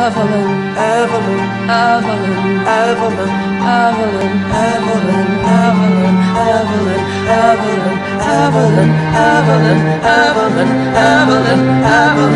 Evelyn, Evelyn, Evelyn, Evelyn, Evelyn, Evelyn, Evelyn, Evelyn, Evelyn, Evelyn, Evelyn, Evelyn, Evelyn, Evelyn,